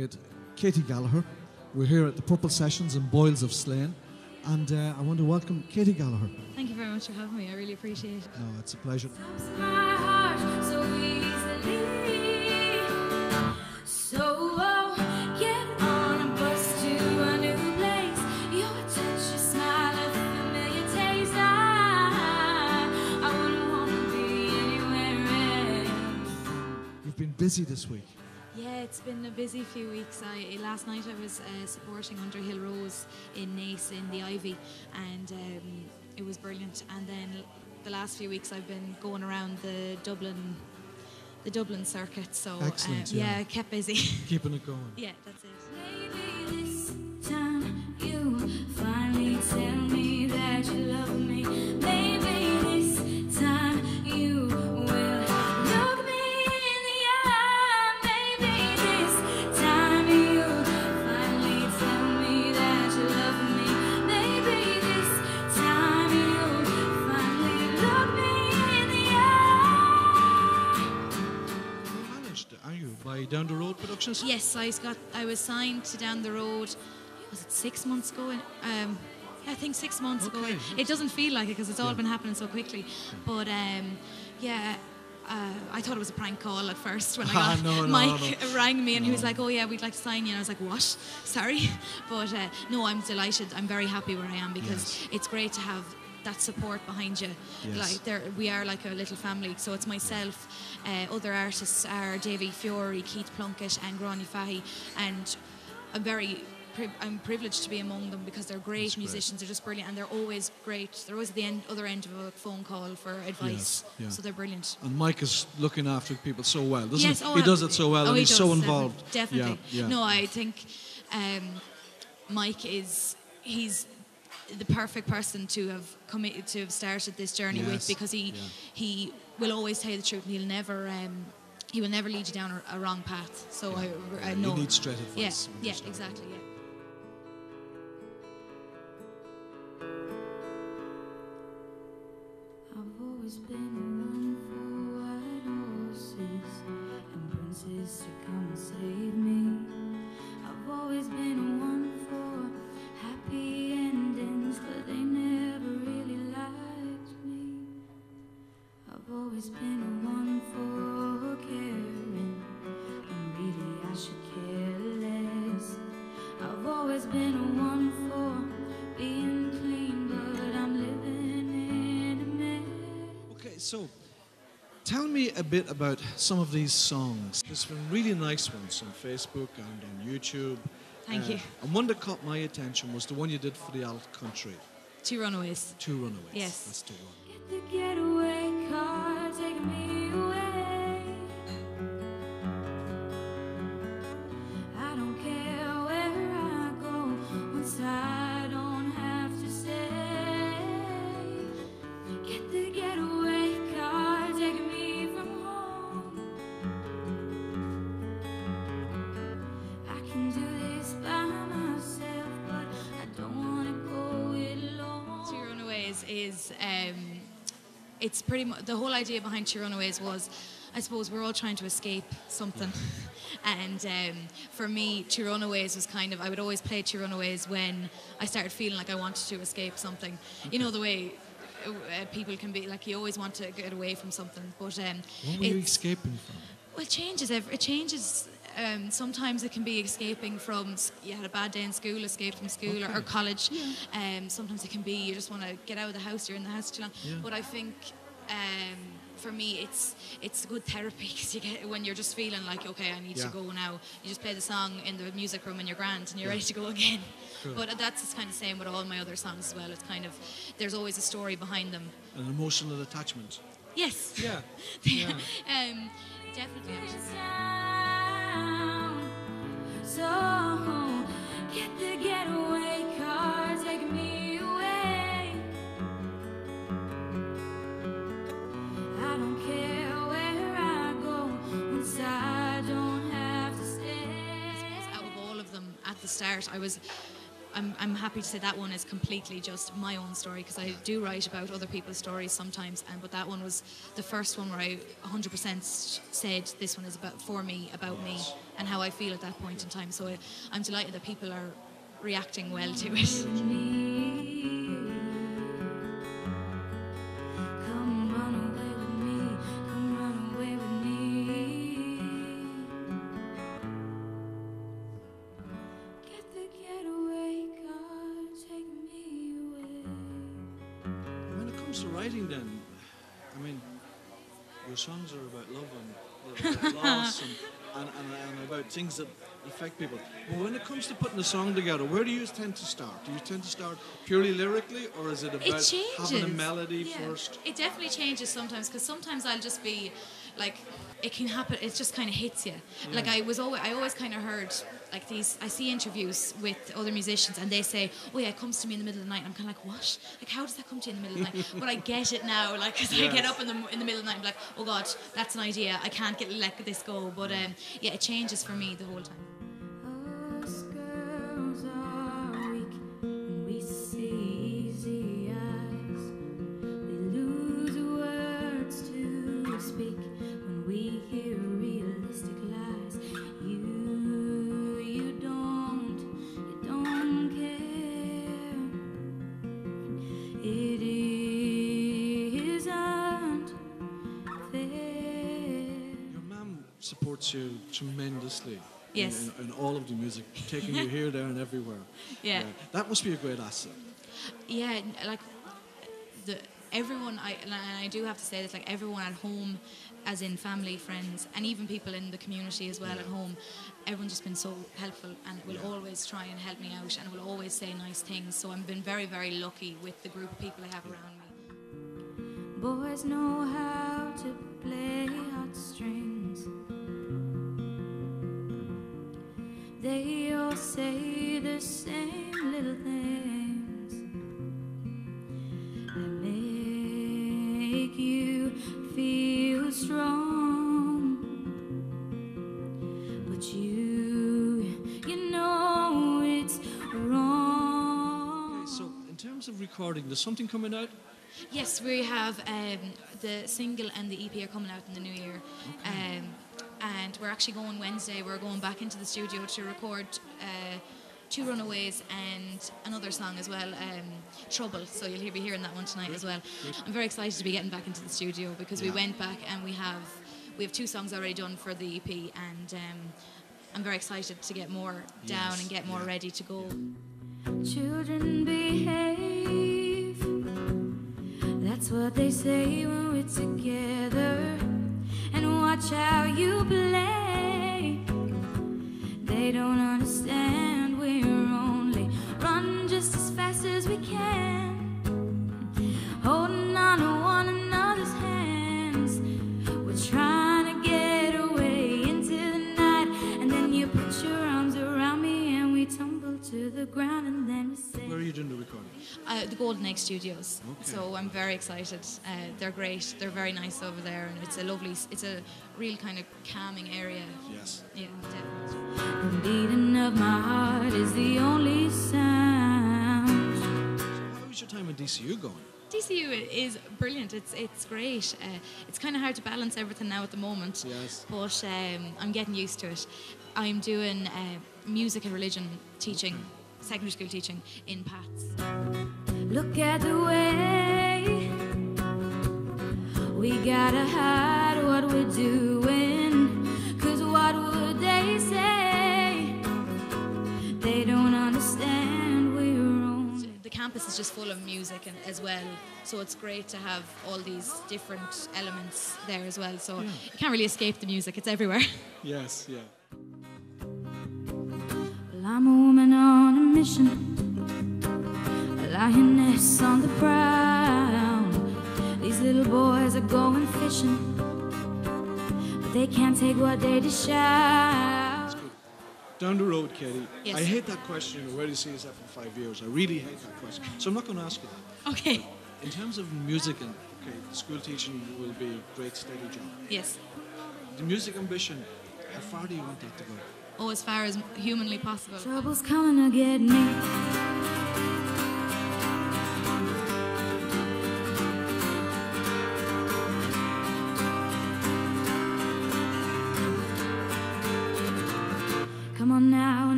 tonight with Katie Gallagher. We're here at the Purple Sessions in Boyles of Slane. And uh, I want to welcome Katie Gallagher. Thank you very much for having me. I really appreciate it. No, it's a pleasure. so easily. So oh, get on a bus to a new place. Your touch, your smile, a familiar taste. I, I wouldn't want to be anywhere else. You've been busy this week. Yeah, it's been a busy few weeks. I last night I was uh, supporting Underhill Rose in Naas in the Ivy, and um, it was brilliant. And then the last few weeks I've been going around the Dublin, the Dublin circuit. So uh, yeah. yeah, kept busy. Keeping it going. yeah, that's it. Yes, I got. I was signed to Downdaroad. Was it six months ago? Um, yeah, I think six months ago. Okay. It doesn't feel like it because it's all Yeah. been happening so quickly. But um, yeah. Uh, I thought it was a prank call at first when I got no, no, Mike no. rang me and he was like, "Oh yeah, we'd like to sign you." And I was like, "What? Sorry," but uh, no, I'm delighted. I'm very happy where I am because Yes. it's great to have that support behind you. Yes. Like there, we are like a little family. So it's myself, uh, other artists are Davy Fiore, Keith Plunkett, and Gráinne Fahy, and I'm very. I'm privileged to be among them because they're great That's great. musicians. They're just brilliant, and they're always great. They're always at the end, other end of a phone call for advice. Yes, yeah. So they're brilliant. And Mike is looking after people so well, doesn't yes, he? oh, he does it so well oh, and he he's does, so involved. Definitely. Yeah, yeah. No, I think um, Mike is he's the perfect person to have come i- to have started this journey Yes, with because he yeah. he will always tell you the truth and he'll never um, he will never lead you down a, a wrong path. So I, I You know. need straight yeah, advice when yeah, you're exactly. Yeah. I've always been so tell me a bit about some of these songs. There's some really nice ones on Facebook and on YouTube. Thank you. Uh, and one that caught my attention was the one you did for the alt country, Two runaways. Two Runaways. Yes. That's the one. Um, it's pretty much the whole idea behind Two Runaways was I suppose we're all trying to escape something. and um, for me, Two Runaways was kind of I would always play Two Runaways when I started feeling like I wanted to escape something. You know the way uh, people can be like you always want to get away from something, but um, What were you escaping from? well, it changes. Every, it changes. Um, sometimes it can be escaping from you had a bad day in school, escape from school or, or Okay. college. Um, sometimes it can be you just want to get out of the house. You're in the house too long. Yeah. But I think um, for me, it's it's good therapy because you get when you're just feeling like okay, I need Yeah. to go now. You just play the song in the music room and you're grand and you're Yeah. ready to go again. Cool. But that's kind of same with all my other songs as well. It's kind of there's always a story behind them. An emotional attachment. Yes. Yeah. um, definitely. The start, I was I'm, I'm happy to say that one is completely just my own story because I do write about other people's stories sometimes, and but that one was the first one where I 100% said this one is about for me, about me, and how I feel at that point in time. So I, I'm delighted that people are reacting well to it. Comes to writing, then, I mean, your songs are about love and about loss and, and, and, and about things that affect people. But when it comes to putting a song together, where do you tend to start? Do you tend to start purely lyrically, or is it about it having a melody Yeah. first? It definitely changes sometimes because sometimes I'll just be like, it can happen. It just kind of hits you. Like I was always, I always kind of heard like these. I see interviews with other musicians and they say, "Oh yeah, it comes to me in the middle of the night." And I'm kind of like, "What? Like how does that come to you in the middle of the night?" but I get it now. Like 'cause I get up in the in the middle of the night, and be like, "Oh God, that's an idea. I can't get let this go." But um, yeah, it changes for me the whole time. Supports you tremendously. in- Yes. In, in all of the music, taking you here, there, and everywhere. Yeah. That must be a great asset. yeah like the everyone i and i do have to say this like everyone at home as in family friends and even people in the community as well at home everyone's just been so helpful and will Yeah. always try and help me out and will always say nice things so i've been very very lucky with the group of people i have around me Boys know how to play heartstrings. They all say the same little things that make you feel strong. But you, you know it's wrong. Okay, so in terms of recording, there's something coming out. Yes, we have um, the single and the EP are coming out in the new year. Um, and we're actually going Wednesday. We're going back into the studio to record uh, two Runaways and another song as well, um, Trouble. So you'll hear, be hearing that one tonight as well. I'm very excited to be getting back into the studio because we went back and we have we have two songs already done for the EP, and um, I'm very excited to get more down Yes, and get more yeah. ready to go. Children behave. That's what they say when we're together. Watch how you play. They don't understand Golden Egg Studios. Okay. So I'm very excited. Uh, they're great. They're very nice over there, and it's a lovely. It's a real kind of calming area. Yes. Yeah, definitely. The beating of my heart is the only sound. So how is your time at DCU going? DCU is brilliant. It's it's great. Uh, it's kind of hard to balance everything now at the moment. Yes. But um, I'm getting used to it. I'm doing uh, music and religion teaching, secondary school teaching in Pats. Look at the way we gotta hide what we're doing. Cause what would they say? They don't understand we're wrong. the campus is just full of music and, as well so it's great to have all these different elements there as well so you can't really escape the music it's everywhere Yes, yeah. Well, I'm a woman on a mission, a lioness on the prowl. These little boys are going fishing, but they can't take what they dish out. Down the road, Katie. Yes. I hate that question. Where do you see yourself in five years? I really hate that question. So I'm not going to ask you that. okay In terms of music and okay, school teaching will be a great steady job. yes The music ambition, how far do you want that to go? oh, as far as humanly possible. Trouble's coming to get me.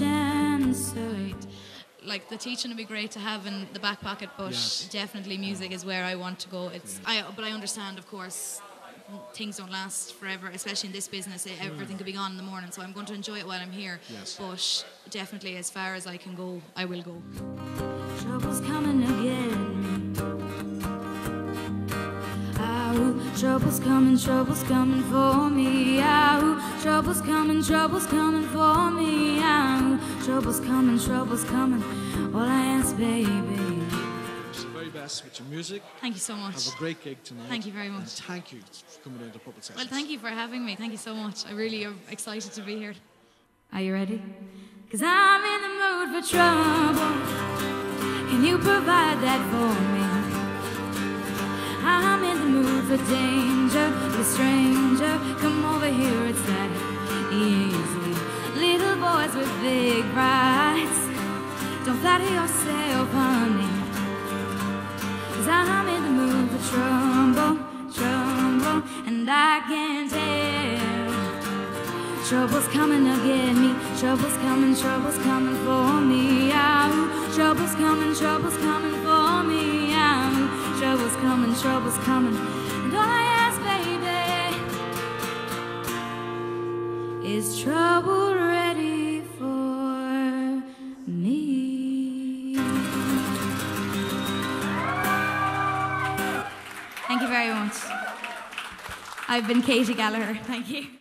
God loves. Like the teaching would be great to have in the back pocket, but Yes. definitely music is where I want to go. It's I, but I understand, of course, things don't last forever, especially in this business. Everything could be gone in the morning, so I'm going to enjoy it while I'm here. Yes. But definitely, as far as I can go, I will go. Trouble's coming to trouble's coming, trouble's coming for me. Ow, trouble's coming, trouble's coming for me. Ow, trouble's coming, trouble's coming. All I ask, baby. Very best with your music. Thank you so much. Have a great gig tonight. Thank you very And much. thank you for coming into Purple Sessions. Well, thank you for having me. Thank you so much. I really am excited to be here. Are you ready? Cause I'm in the mood for trouble. Can you provide that for me? I'm in the danger. The stranger, come over here, it's that easy. Little boys with big prides. Don't flatter yourself, honey. Cause I'm in the mood for trouble, trouble, and I can tell. Trouble's coming to get me. Trouble's coming, trouble's coming for me. Ow. Trouble's coming, trouble's coming for me. Ow. Trouble's coming, trouble's coming. Is trouble ready for me? Thank you very much. I've been Katie Gallagher. Thank you.